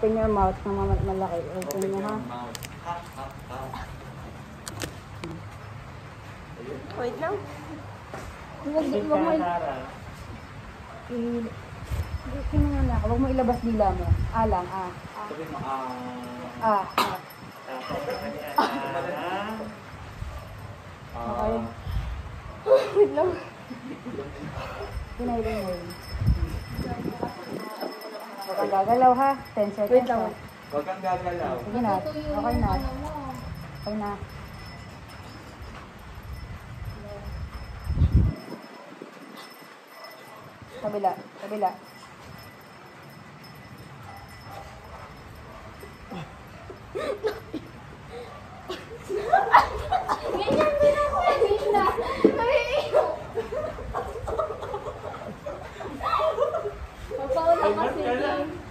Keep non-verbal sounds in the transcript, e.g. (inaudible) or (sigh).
Open your mouth na mal- malaki. Open mo ha. Wait lang. Huwag, mo, il- il- Tingnan na ako. Huwag mo ilabas dila mo. Ah lang, ah. Sabi mo, ah... Ah, ah. Ah... (laughs) Wait lang. Pinailan mo yun. Kang gagalaw ha. 10 seconds. Wait lang. Huwag kang gagalaw. Sige na. Okay na. Okay na. Kabila. Kabila. I love.